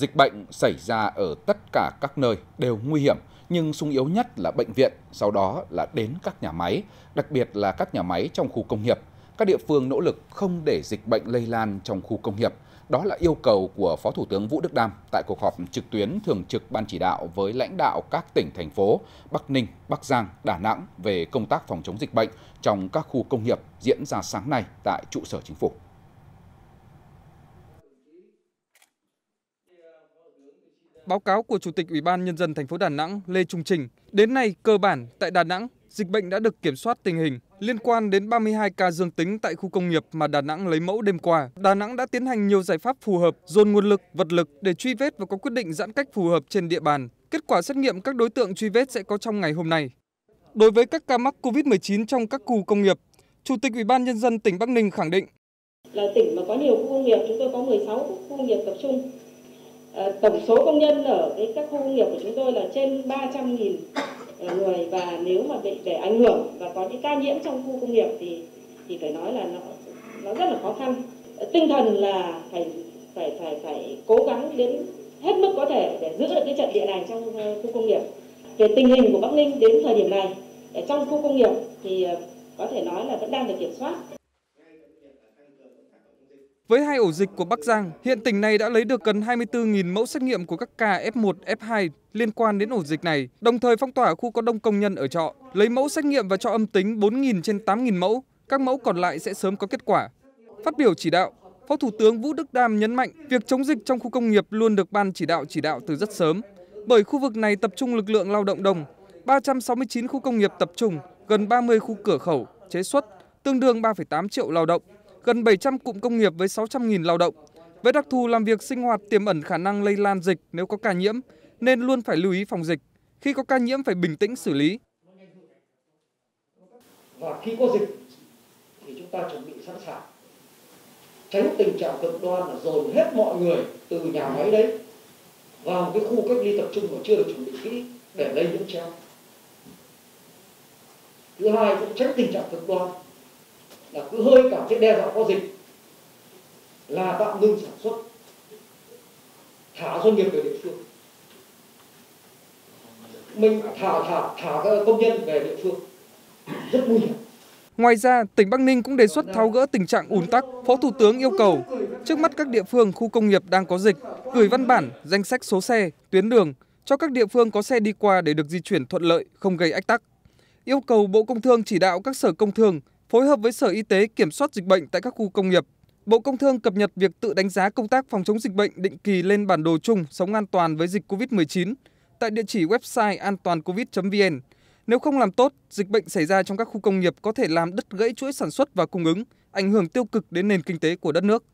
Dịch bệnh xảy ra ở tất cả các nơi đều nguy hiểm, nhưng sung yếu nhất là bệnh viện, sau đó là đến các nhà máy, đặc biệt là các nhà máy trong khu công nghiệp. Các địa phương nỗ lực không để dịch bệnh lây lan trong khu công nghiệp. Đó là yêu cầu của Phó Thủ tướng Vũ Đức Đam tại cuộc họp trực tuyến thường trực Ban chỉ đạo với lãnh đạo các tỉnh, thành phố Bắc Ninh, Bắc Giang, Đà Nẵng về công tác phòng chống dịch bệnh trong các khu công nghiệp diễn ra sáng nay tại trụ sở chính phủ. Báo cáo của Chủ tịch Ủy ban Nhân dân thành phố Đà Nẵng Lê Trung Trình, đến nay cơ bản tại Đà Nẵng, dịch bệnh đã được kiểm soát tình hình. Liên quan đến 32 ca dương tính tại khu công nghiệp mà Đà Nẵng lấy mẫu đêm qua, Đà Nẵng đã tiến hành nhiều giải pháp phù hợp, dồn nguồn lực, vật lực để truy vết và có quyết định giãn cách phù hợp trên địa bàn. Kết quả xét nghiệm các đối tượng truy vết sẽ có trong ngày hôm nay. Đối với các ca mắc COVID-19 trong các khu công nghiệp, Chủ tịch Ủy ban Nhân dân tỉnh Bắc Ninh khẳng định là tỉnh mà có nhiều khu công nghiệp, chúng tôi có 16 khu công nghiệp tập trung Ờ, tổng số công nhân ở cái các khu công nghiệp của chúng tôi là trên 300 nghìn ờ, người. Và nếu mà bị để ảnh hưởng và có những ca nhiễm trong khu công nghiệp thì thì phải nói là nó nó rất là khó khăn. Ờ, tinh thần là phải phải phải phải cố gắng đến hết mức có thể để giữ được cái trận địa này trong ờ, khu công nghiệp. Về tình hình của Bắc Ninh đến thời điểm này ở trong khu công nghiệp thì có thể nói là vẫn đang được kiểm soát với hai ổ dịch của Bắc Giang, hiện tỉnh này đã lấy được gần 24.000 mẫu xét nghiệm của các ca F1, F2 liên quan đến ổ dịch này, đồng thời phong tỏa khu có đông công nhân ở trọ, lấy mẫu xét nghiệm và cho âm tính 4.000 trên 8.000 mẫu, các mẫu còn lại sẽ sớm có kết quả. Phát biểu chỉ đạo, Phó Thủ tướng Vũ Đức Đam nhấn mạnh việc chống dịch trong khu công nghiệp luôn được ban chỉ đạo chỉ đạo từ rất sớm, bởi khu vực này tập trung lực lượng lao động đông, 369 khu công nghiệp tập trung, gần 30 khu cửa khẩu, chế xuất, tương đương 3,8 triệu lao động gần 700 cụm công nghiệp với 600.000 lao động. Với đặc thù làm việc sinh hoạt tiềm ẩn khả năng lây lan dịch nếu có ca nhiễm, nên luôn phải lưu ý phòng dịch. Khi có ca nhiễm phải bình tĩnh xử lý. Và khi có dịch thì chúng ta chuẩn bị sẵn sàng. Tránh tình trạng cực đoan là dồn hết mọi người từ nhà máy đấy vào cái khu cách ly tập trung mà chưa được chuẩn bị kỹ để lây nhiễm chéo. Thứ hai cũng tránh tình trạng cực đoan là cứ hơi cảm thấy đe dọa có dịch là tạm ngưng sản xuất thả doanh nghiệp về địa phương mình thả thả thả các công nhân về địa phương rất nguy hiểm Ngoài ra, tỉnh Bắc Ninh cũng đề xuất tháo gỡ tình trạng ùn tắc. Phó Thủ tướng yêu cầu, trước mắt các địa phương khu công nghiệp đang có dịch, gửi văn bản, danh sách số xe, tuyến đường cho các địa phương có xe đi qua để được di chuyển thuận lợi, không gây ách tắc. Yêu cầu Bộ Công Thương chỉ đạo các sở công thương phối hợp với Sở Y tế kiểm soát dịch bệnh tại các khu công nghiệp. Bộ Công Thương cập nhật việc tự đánh giá công tác phòng chống dịch bệnh định kỳ lên bản đồ chung sống an toàn với dịch COVID-19 tại địa chỉ website an toàn covid.vn. Nếu không làm tốt, dịch bệnh xảy ra trong các khu công nghiệp có thể làm đứt gãy chuỗi sản xuất và cung ứng, ảnh hưởng tiêu cực đến nền kinh tế của đất nước.